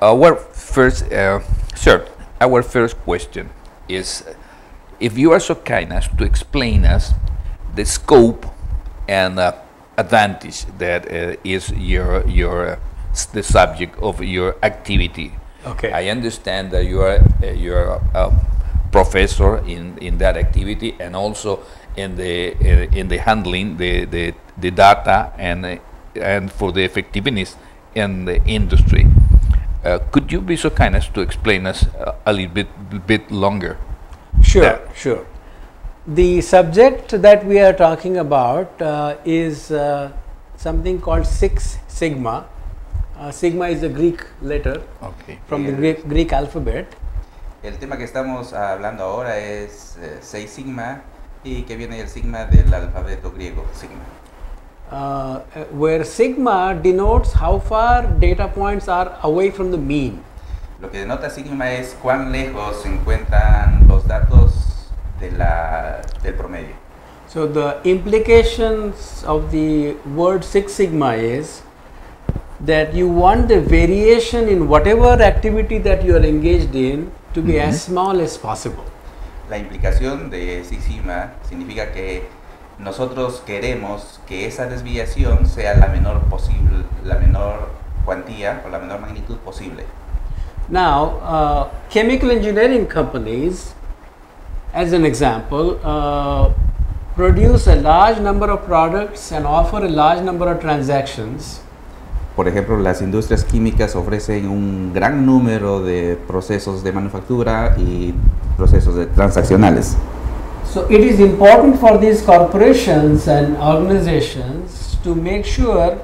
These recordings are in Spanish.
our first, uh, sir, our first question is if you are so kind as to explain us the scope and uh, advantage that uh, is your your uh, the subject of your activity. Okay. I understand that you are uh, you are a professor in, in that activity and also in the uh, in the handling the, the, the data and uh, and for the effectiveness in the industry. Uh, could you be so kind as to explain us uh, a little bit bit longer? Sure, Yeah. sure. The subject that we are talking about uh, is uh, something called Six Sigma. Uh, sigma is a Greek letter Okay. from the Greek, Greek alphabet. El tema que estamos hablando ahora es eh, 6 sigma y que viene del sigma del alfabeto griego sigma. Uh, where sigma denotes how far data points are away from the mean. Lo que denota sigma es cuán lejos se encuentran los datos de la, del promedio. So the implications of the word Six Sigma is that you want the variation in whatever activity that you are engaged in to be as small as possible. La implicación de Six Sigma significa que nosotros queremos que esa desviación sea la menor posible, la menor cuantía o la menor magnitud posible. Now, uh, chemical engineering companies, as an example, uh, produce a large number of products and offer a large number of transactions. Por ejemplo, las industrias químicas ofrecen un gran número de procesos de manufactura y procesos de transaccionales. So it is important for these corporations and organizations to make sure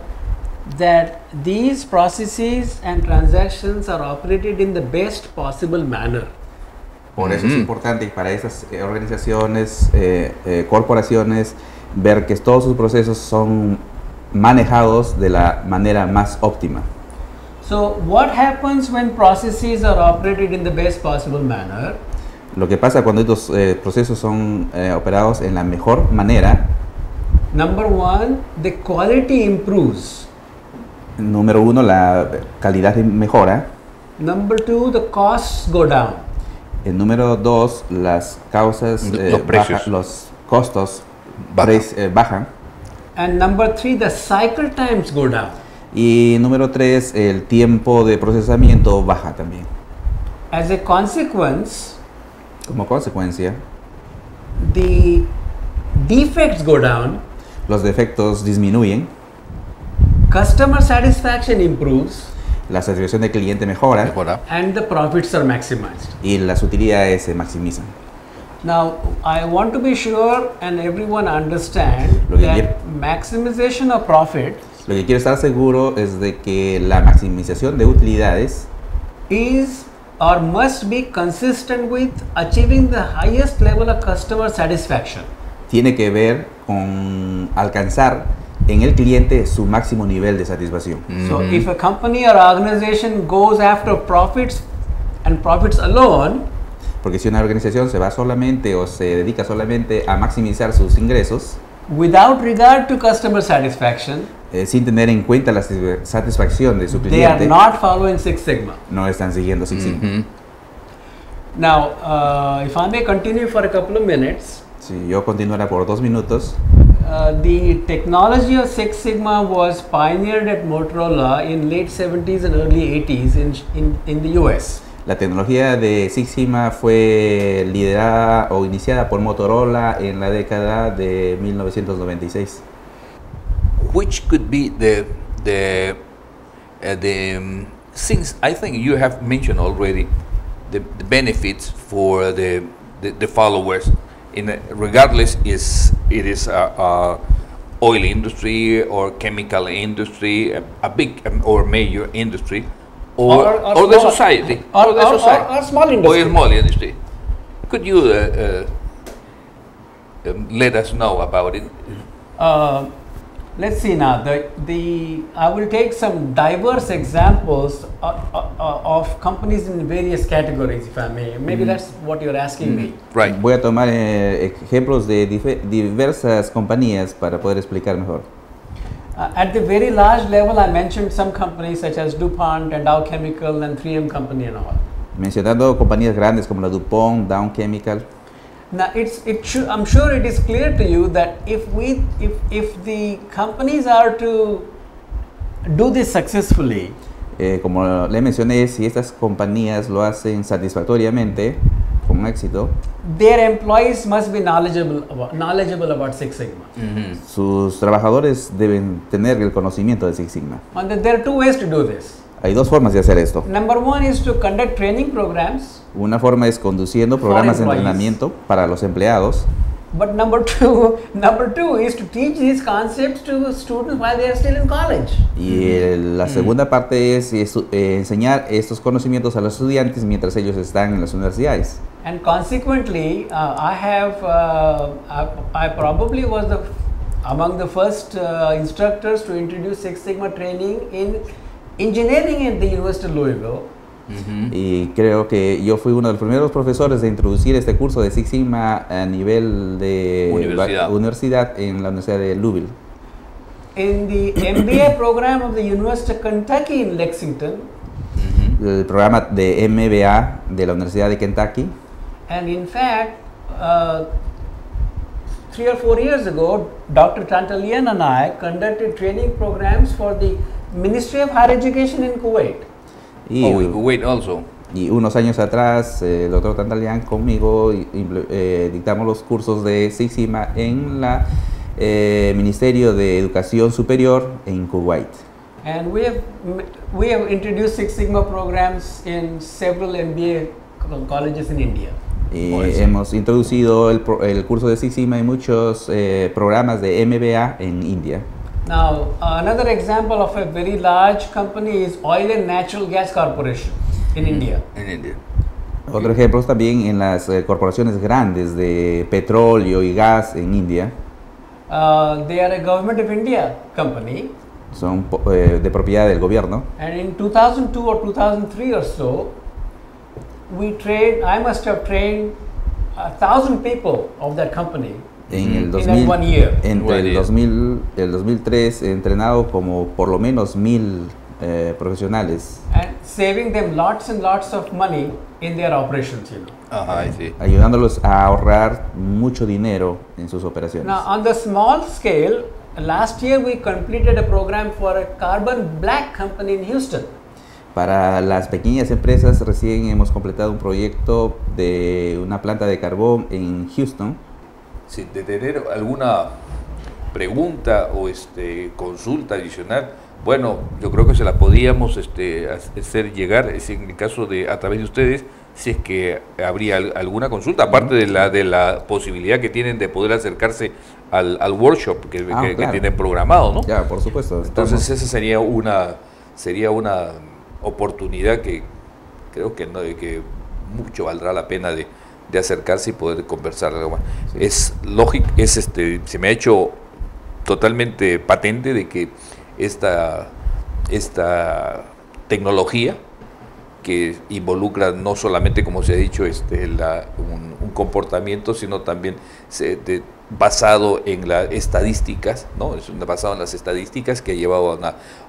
that these processes and transactions are operated in the best possible manner. Por eso es Ujú. importante para esas eh, organizaciones, eh, eh, corporaciones, ver que todos sus procesos son manejados de la manera más óptima. So what happens when processes are operated in the best possible manner? Lo que pasa cuando estos eh, procesos son eh, operados en la mejor manera, Number one, the quality improves. número uno, la calidad mejora. Number two, the costs go down. El número dos, las causas, eh, los precios. baja- los costos Bajan. pre- eh, bajan. And number three, the cycle times go down. Y número tres, el tiempo de procesamiento baja también. As a consequence, Como consecuencia, the defects go down, los defectos disminuyen, customer satisfaction improves, la satisfacción del cliente mejora Mejora. and the profits are maximized. y las utilidades se maximizan. Now, I want to be sure and everyone understand Lo que that quiero- maximization of profit Lo que quiero estar seguro es de que la maximización de utilidades is or must be consistent with achieving the highest level of customer satisfaction. tiene que ver con alcanzar en el cliente su máximo nivel de satisfacción. So, if a company or organization goes after profits and profits alone, Porque si una organización se va solamente o se dedica solamente a maximizar sus ingresos, without regard to customer satisfaction, eh, sin tener en cuenta la satisfacción de su cliente, they are not following Six Sigma. no están siguiendo Six Sigma. Mhm. Now, uh, if I may continue for a couple of minutes, Si yo continuara por dos minutos, uh, the technology of Six Sigma was pioneered at Motorola in late 70s and early 80s in, in, in the US. La tecnología de Six Sigma fue liderada o iniciada por Motorola en la década de 1996. which could be the the uh, the um, things I think you have mentioned already the, benefits for the, the followers in regardless is it is a, a oil industry or chemical industry a, a big um, or major industry or Or- or, or the society or- the or- or- society or small or industry. a small industry could you uh, uh, um, let us know about it Uh, let's see now. The, the I will take some diverse examples uh, uh, uh, of companies in various categories, if I may. Maybe that's what you're asking me. right Voy a tomar eh, ejemplos de diversas compañías para poder explicar mejor. Uh, at the very large level, I mentioned some companies such as DuPont and Dow Chemical and 3M Company and all. Mencionando compañías grandes como la DuPont, Dow Chemical. Now, it's it should, I'm sure it is clear to you that if we if if the companies are to do this successfully, Eh, como le mencioné, si estas compañías lo hacen satisfactoriamente, con éxito, their employees must be knowledgeable about, knowledgeable about Six Sigma. Ujú. sus trabajadores deben tener el conocimiento de Six Sigma. And there are two ways to do this. Hay dos formas de hacer esto. Number one is to conduct training programs, Una forma es conduciendo programas de entrenamiento para los empleados but number two, number two is to teach these concepts to students while they are still in college. y la segunda parte es eh, enseñar estos conocimientos a los estudiantes mientras ellos están en las universidades. And consequently, uh, I have, uh, I, I probably was the among the first uh, instructors to introduce Six Sigma training in engineering at the University of Louisville. Ujú. Y creo que yo fui uno de los primeros profesores de introducir este curso de Six Sigma a nivel de Universidad. universidad en la Universidad de Louisville. In the MBA program of the University of Kentucky in Lexington, Ujú. El programa de MBA de la Universidad de Kentucky. and in fact, uh, three or four years ago, Dr. Tantalian and I conducted training programs for the Ministry of Higher Education in Kuwait. Y, Oh, in Kuwait also. y unos años atrás, eh, el doctor Tantalian conmigo eh, dictamos los cursos de Six Sigma en la eh, Ministerio de Educación Superior en Kuwait. And we have m- we have introduced Six Sigma programs in several MBA co- colleges in India. Y hemos introducido el, el curso de Six Sigma en muchos eh, programas de MBA en India. Now, another example of a very large company is Oil and Natural Gas Corporation in India. En India. Otro ejemplo es también en las eh, corporaciones grandes de petróleo y gas en India. Uh, they are a government of India company, Son eh, de propiedad del gobierno. and in 2002 or 2003 or so, we trained. I must have trained a thousand people of that company En el in 2000, one year. entre el, year. 2000, el 2003 he entrenado como por lo menos mil eh, profesionales, and saving them lots and lots of money in their operations, you know. Ajá, sí. ayudándolos a ahorrar mucho dinero en sus operaciones. Now, on the small scale, last year we completed a program for a carbon black company in Houston. Para las pequeñas empresas, recién hemos completado un proyecto de una planta de carbón en Houston. De tener alguna pregunta o este consulta adicional, bueno, yo creo que se la podíamos este, hacer llegar, es en el caso de a través de ustedes, si es que habría al- alguna consulta, aparte de la de la posibilidad que tienen de poder acercarse al, al workshop que, Ah, que- que claro. tienen programado, ¿no? Ya, por supuesto. Entonces estamos- esa sería una sería una oportunidad que creo que no que mucho valdrá la pena de, de acercarse y poder conversar algo más. Sí. Es lógico, es este, se me ha hecho totalmente patente de que esta, esta tecnología que involucra no solamente, como se ha dicho, este, la- un, un comportamiento, sino también se- de- basado en las estadísticas, ¿no? es basado en las estadísticas que ha llevado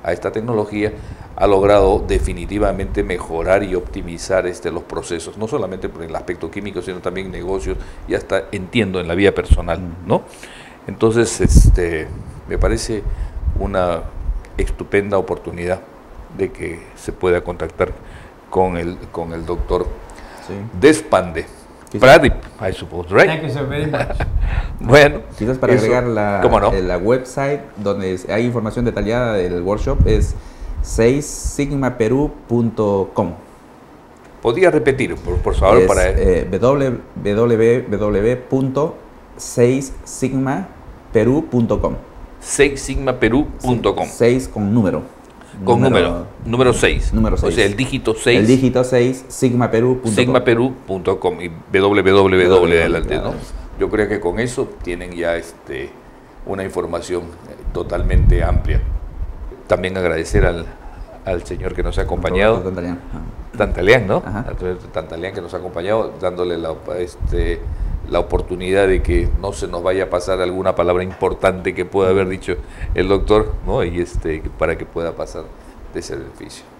a, esta tecnología, ha logrado definitivamente mejorar y optimizar este, los procesos, no solamente por el aspecto químico, sino también negocios y hasta entiendo en la vida personal, ¿no? Entonces, este, me parece una estupenda oportunidad de que se pueda contactar con el, con el doctor sí. Despande. Pradip, I suppose, right? Thank you, sir, very much. Bueno, Quizás para eso- agregar la, ¿cómo no? la website donde hay información detallada del workshop es 6sigmaperú.com. podría repetir, por, por favor, Es, para eh, www.6sigmaperú.com. 6sigmaperú.com 6 con número. Con número, número 6. número O sea, el dígito 6. El dígito 6, sigmaperú.com. sigmaperú.com y www adelante, ¿no? Yo creo que con eso tienen ya este una información eh, totalmente amplia. También agradecer al, al señor que nos ha acompañado. Ajá. Tantaleán, ¿no? Tantaleán que nos ha acompañado, dándole la, este, la oportunidad de que no se nos vaya a pasar alguna palabra importante que pueda haber dicho el doctor, ¿no? Y este, para que pueda pasar de ese beneficio.